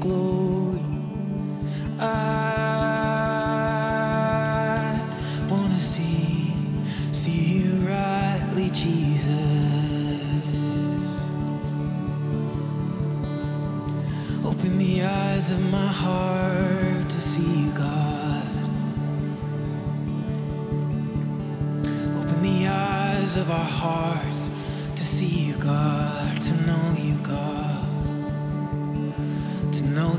glory. I wanna see see you rightly, Jesus. Open the eyes of my heart to see you, God. Open the eyes of our hearts to see you, God, to know you,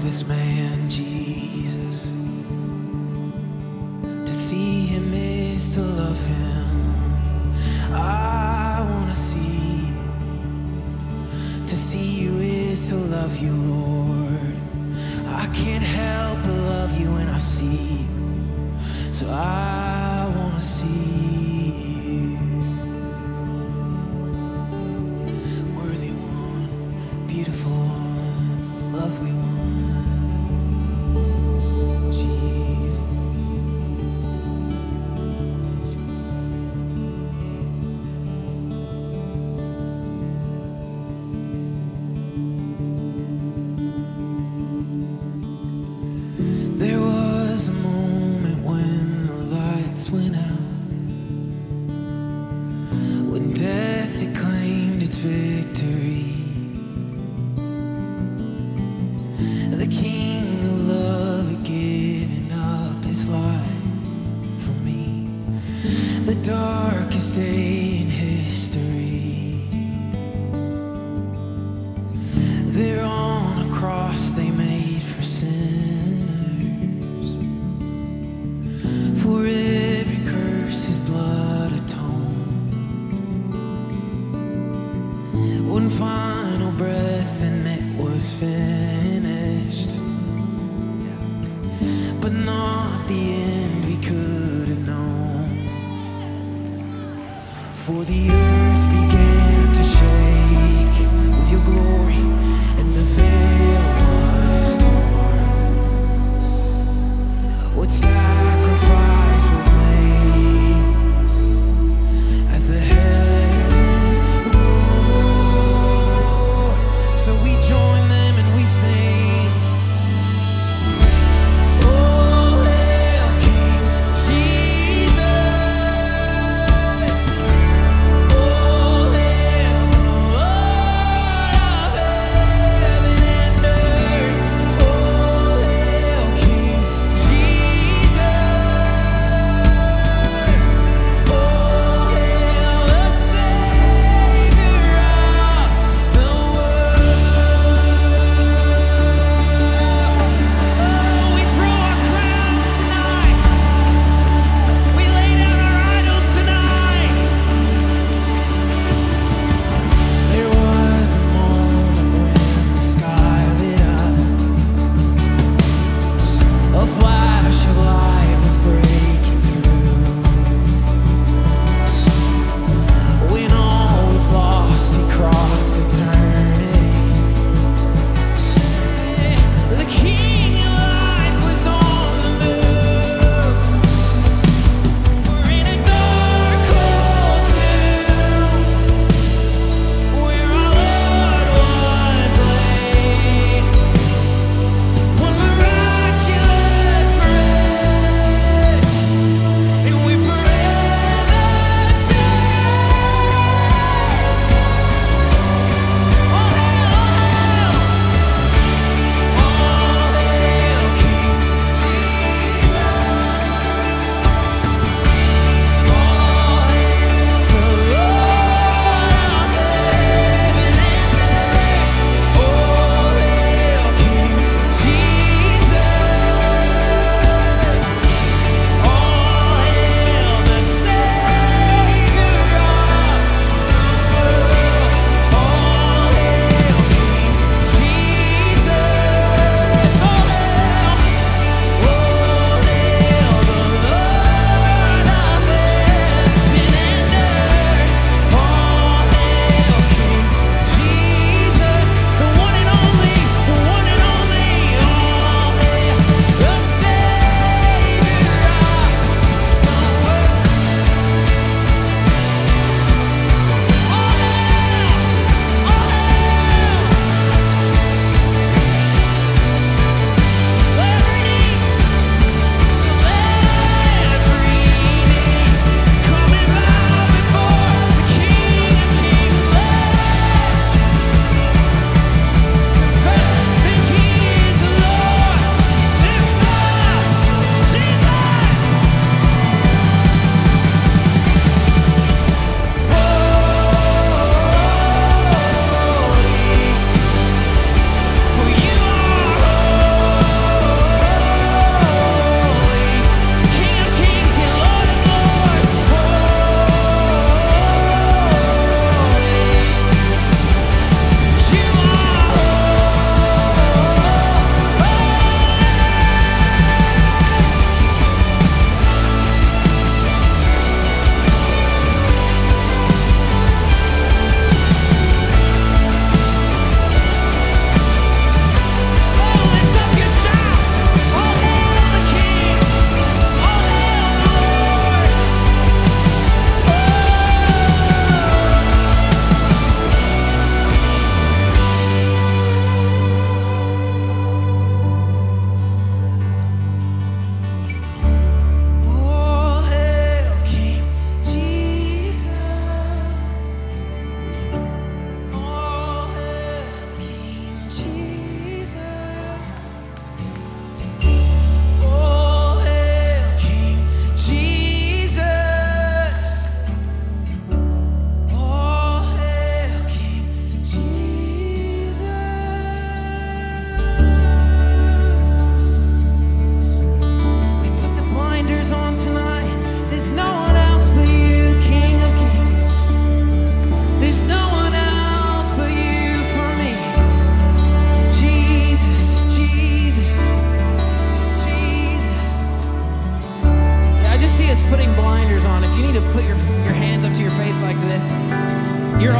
this man, Jesus. To see him is to love him. I want to see. To see you is to love you, Lord. I can't help but love you when I see you. So I want to see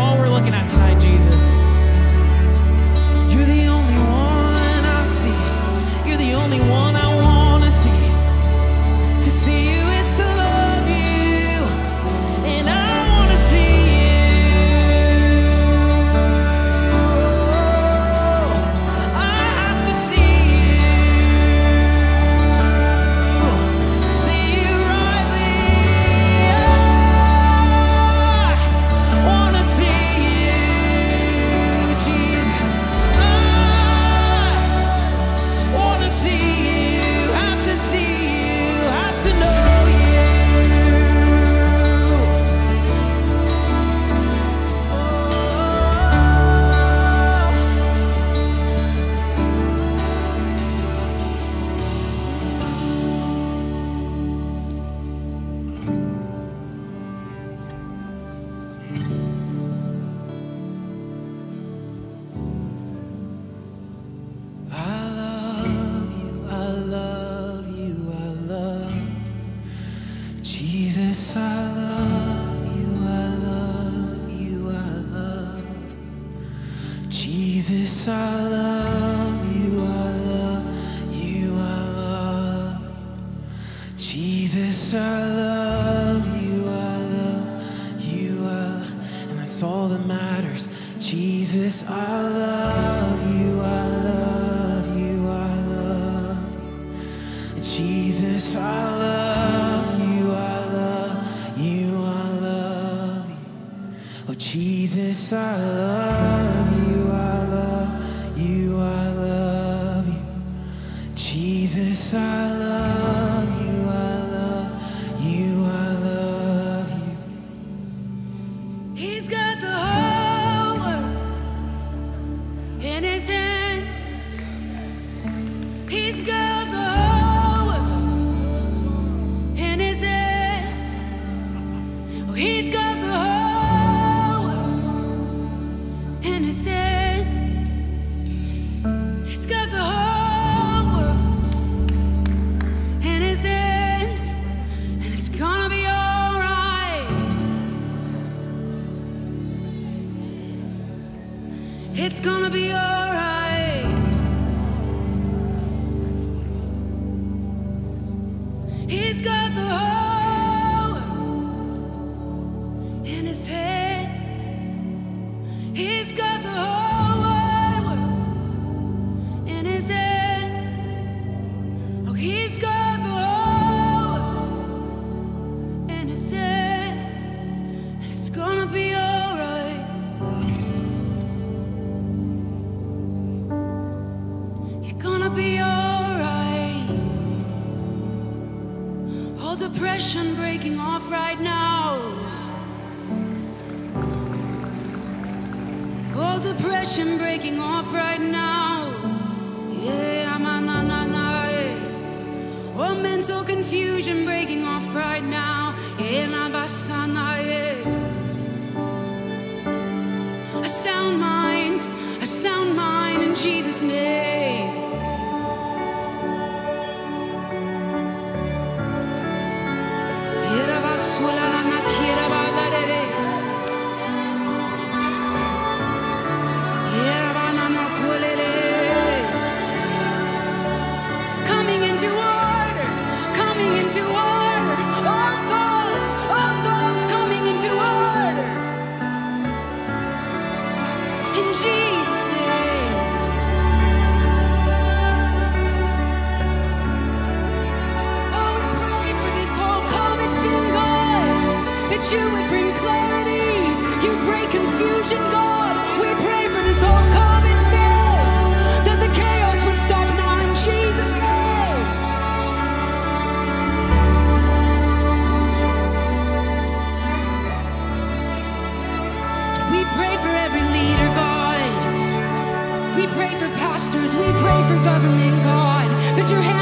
all we're looking at tonight, Jesus. I love you, I love you, I love. Jesus, I love you. He's sorry your hand.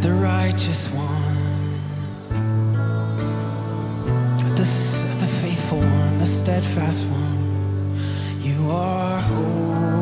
The righteous one, the, the faithful one, the steadfast one. You are holy.